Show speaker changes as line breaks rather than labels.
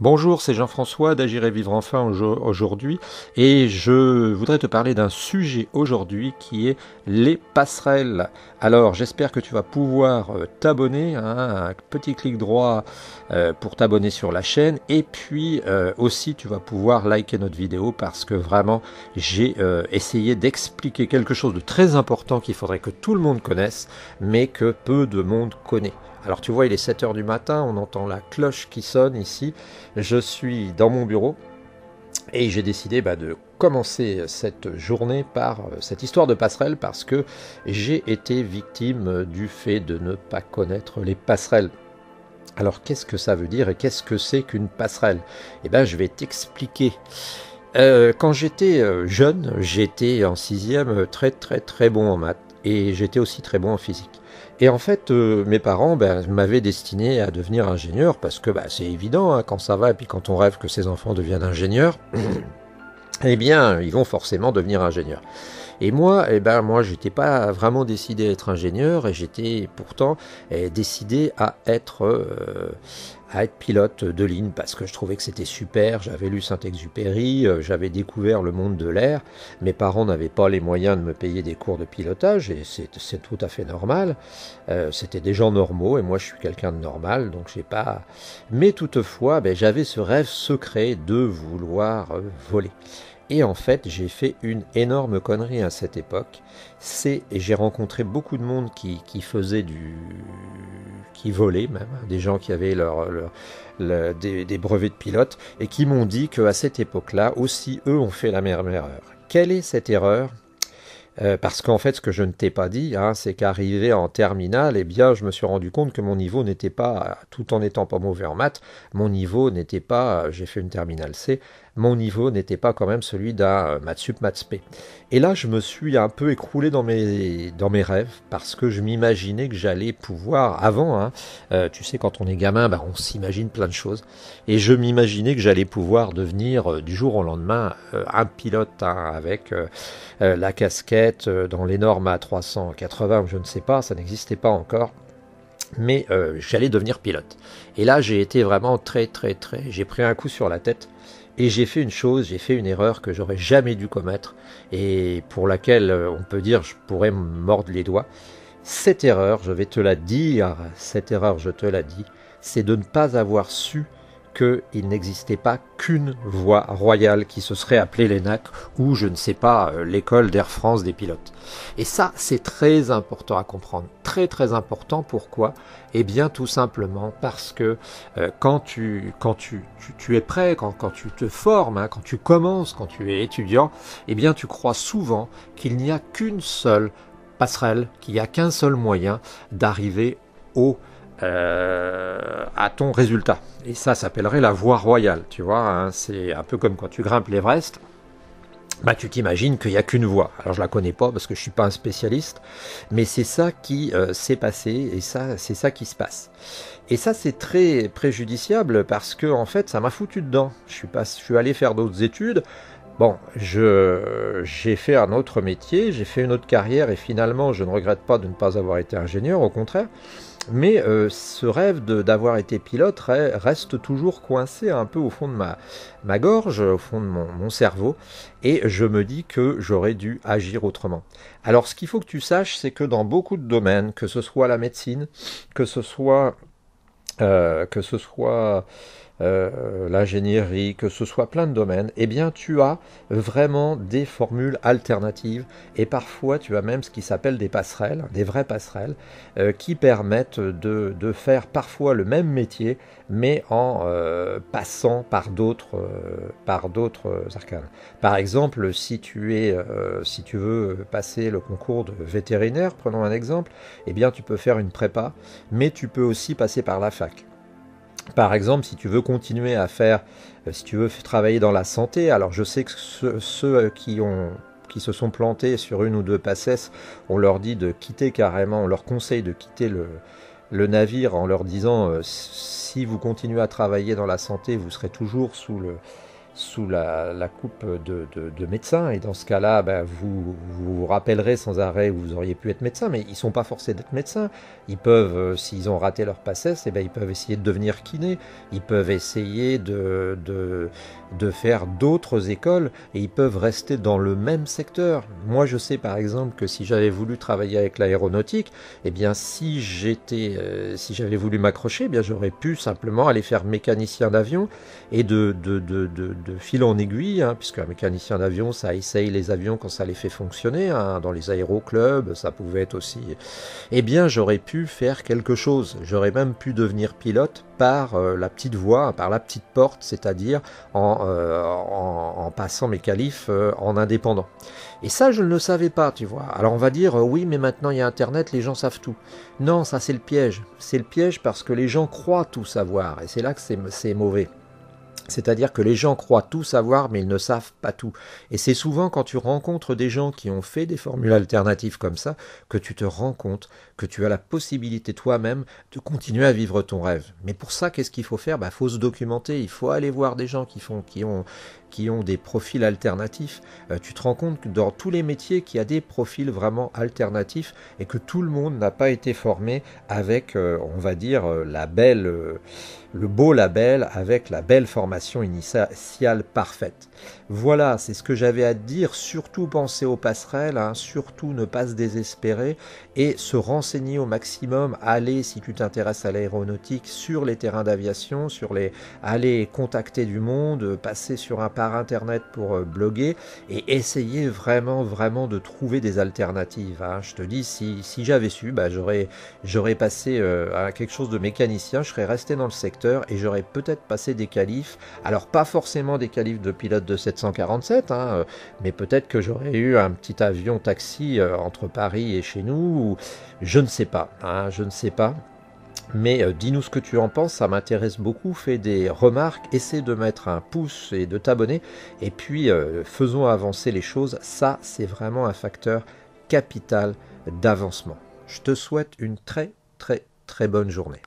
Bonjour, c'est Jean-François d'Agir et Vivre Enfin aujourd'hui et je voudrais te parler d'un sujet aujourd'hui qui est les passerelles. Alors j'espère que tu vas pouvoir euh, t'abonner, hein, un petit clic droit euh, pour t'abonner sur la chaîne et puis euh, aussi tu vas pouvoir liker notre vidéo parce que vraiment j'ai essayé d'expliquer quelque chose de très important qu'il faudrait que tout le monde connaisse mais que peu de monde connaît. Alors tu vois, il est 7 heures du matin, on entend la cloche qui sonne ici. Je suis dans mon bureau et j'ai décidé bah, de commencer cette journée par euh, cette histoire de passerelle parce que j'ai été victime du fait de ne pas connaître les passerelles. Alors qu'est-ce que ça veut dire et qu'est-ce que c'est qu'une passerelle? Eh bien je vais t'expliquer. Euh, quand j'étais euh, jeune, j'étais en sixième très très très bon en maths et j'étais aussi très bon en physique. Et en fait, euh, mes parents ben, m'avaient destiné à devenir ingénieur parce que bah, c'est évident hein, quand ça va et puis quand on rêve que ses enfants deviennent ingénieurs, eh bien, ils vont forcément devenir ingénieurs. Et moi, eh ben, moi, j'étais pas vraiment décidé à être ingénieur et j'étais pourtant eh, décidé à être, euh, à être pilote de ligne parce que je trouvais que c'était super. J'avais lu Saint-Exupéry, euh, j'avais découvert le monde de l'air. Mes parents n'avaient pas les moyens de me payer des cours de pilotage et c'est tout à fait normal. Euh, c'était des gens normaux et moi, je suis quelqu'un de normal, donc j'ai pas. Mais toutefois, ben, j'avais ce rêve secret de vouloir voler. Et en fait, j'ai fait une énorme connerie à cette époque. C'est, et j'ai rencontré beaucoup de monde qui, qui faisait du, qui volaient même, hein, des gens qui avaient leur, des, des, brevets de pilote et qui m'ont dit qu'à cette époque-là, aussi eux ont fait la même erreur. Quelle est cette erreur? Euh, parce qu'en fait, ce que je ne t'ai pas dit, hein, c'est qu'arrivé en terminale, eh bien, je me suis rendu compte que mon niveau n'était pas, tout en étant pas mauvais en maths, mon niveau n'était pas, j'ai fait une terminale C, mon niveau n'était pas quand même celui d'un euh, maths sup, maths p. Et là, je me suis un peu écroulé dans mes, dans mes rêves, parce que je m'imaginais que j'allais pouvoir, avant, hein, euh, tu sais, quand on est gamin, bah, on s'imagine plein de choses, et je m'imaginais que j'allais pouvoir devenir, du jour au lendemain, un pilote hein, avec la casquette, euh, dans les normes A380, je ne sais pas, ça n'existait pas encore. Mais euh, j'allais devenir pilote. Et là, j'ai été vraiment très, très, très. J'ai pris un coup sur la tête et j'ai fait une chose, j'ai fait une erreur que j'aurais jamais dû commettre et pour laquelle euh, on peut dire je pourrais mordre les doigts. Cette erreur, je vais te la dire, cette erreur, je te la dis, c'est de ne pas avoir su qu'il n'existait pas qu'une voie royale qui se serait appelée l'ENAC ou je ne sais pas euh, l'école d'Air France des pilotes. Et ça c'est très important à comprendre, très très important. Pourquoi? Eh bien tout simplement parce que euh, quand, tu, es prêt, quand, quand tu te formes, hein, quand tu commences, quand tu es étudiant, eh bien tu crois souvent qu'il n'y a qu'une seule passerelle, qu'il n'y a qu'un seul moyen d'arriver au euh, à ton résultat. Et ça s'appellerait la voie royale, tu vois. Hein. c'est un peu comme quand tu grimpes l'Everest. Bah, tu t'imagines qu'il n'y a qu'une voie. Alors je la connais pas parce que je suis pas un spécialiste, mais c'est ça qui euh, s'est passé et ça c'est ça qui se passe. Et ça c'est très préjudiciable parce que en fait ça m'a foutu dedans. Je suis je allé faire d'autres études. Bon, j'ai fait un autre métier, j'ai fait une autre carrière et finalement je ne regrette pas de ne pas avoir été ingénieur, au contraire. Mais euh, ce rêve d'avoir été pilote reste toujours coincé un peu au fond de ma, gorge, au fond de mon, mon, cerveau, et je me dis que j'aurais dû agir autrement. Alors ce qu'il faut que tu saches, c'est que dans beaucoup de domaines, que ce soit la médecine, que ce soit, euh, que ce soit euh, l'ingénierie, que ce soit plein de domaines, eh bien tu as vraiment des formules alternatives et parfois tu as même ce qui s'appelle des passerelles, des vraies passerelles, euh, qui permettent de, de, faire parfois le même métier mais en euh, passant par d'autres par d'autres arcanes. Par exemple, si tu es si tu veux passer le concours de vétérinaire, prenons un exemple, eh bien tu peux faire une prépa, mais tu peux aussi passer par la fac. Par exemple, si tu veux continuer à faire, euh, si tu veux travailler dans la santé, alors je sais que ceux, euh, qui ont qui se sont plantés sur une ou deux passesses, on leur dit de quitter carrément, on leur conseille de quitter le, navire en leur disant euh, si vous continuez à travailler dans la santé, vous serez toujours sous le sous la, coupe de, de, médecins. Et dans ce cas-là, ben, vous, vous, rappellerez sans arrêt où vous auriez pu être médecin, mais ils ne sont pas forcés d'être médecins. Ils peuvent, euh, s'ils ont raté leur passesse, et eh ben, ils peuvent essayer de devenir kiné. Ils peuvent essayer de, de, faire d'autres écoles et ils peuvent rester dans le même secteur. Moi, je sais par exemple que si j'avais voulu travailler avec l'aéronautique, eh bien, si j'étais, euh, si j'avais voulu m'accrocher, eh bien, j'aurais pu simplement aller faire mécanicien d'avion et de, de, de de fil en aiguille, hein, puisque un mécanicien d'avion, ça essaye les avions quand ça les fait fonctionner, hein, dans les aéroclubs, ça pouvait être aussi... Eh bien, j'aurais pu faire quelque chose, j'aurais même pu devenir pilote par euh, la petite voie, par la petite porte, c'est-à-dire en, euh, passant mes qualifs euh, en indépendant. Et ça, je ne le savais pas, tu vois. Alors on va dire, oui, mais maintenant il y a Internet, les gens savent tout. Non, ça c'est le piège. C'est le piège parce que les gens croient tout savoir, et c'est là que c'est mauvais. C'est-à-dire que les gens croient tout savoir, mais ils ne savent pas tout. Et c'est souvent quand tu rencontres des gens qui ont fait des formules alternatives comme ça, que tu te rends compte que tu as la possibilité toi-même de continuer à vivre ton rêve. Mais pour ça, qu'est-ce qu'il faut faire? Il bah, faut se documenter, il faut aller voir des gens qui, font, qui, ont, qui ont des profils alternatifs. Euh, tu te rends compte que dans tous les métiers, qu'il y a des profils vraiment alternatifs et que tout le monde n'a pas été formé avec, euh, on va dire, euh, la belle le beau label avec la belle formation initiale parfaite. Voilà, c'est ce que j'avais à dire. Surtout penser aux passerelles, hein. surtout ne pas se désespérer et se renseigner au maximum. Aller, si tu t'intéresses à l'aéronautique, sur les terrains d'aviation, sur les, aller contacter du monde, passer sur un par internet pour euh, bloguer et essayer vraiment, vraiment de trouver des alternatives. Hein. Je te dis, si, si j'avais su, bah, j'aurais, j'aurais passé euh, à quelque chose de mécanicien, je serais resté dans le secteur et j'aurais peut-être passé des qualifs. Alors pas forcément des qualifs de pilote de 747, hein, euh, mais peut-être que j'aurais eu un petit avion taxi entre Paris et chez nous, je ne sais pas, hein, je ne sais pas. Mais euh, dis-nous ce que tu en penses, ça m'intéresse beaucoup. Fais des remarques, essaie de mettre un pouce et de t'abonner. Et puis faisons avancer les choses. Ça, c'est vraiment un facteur capital d'avancement. Je te souhaite une très très très bonne journée.